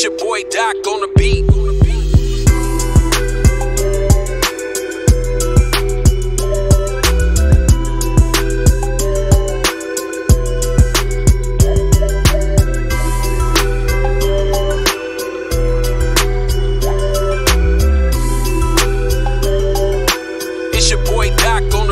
It's your boy Doc on the beat. It's your boy Doc on